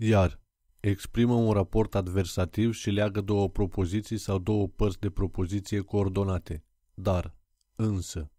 Iar exprimă un raport adversativ și leagă două propoziții sau două părți de propoziție coordonate. Dar, însă,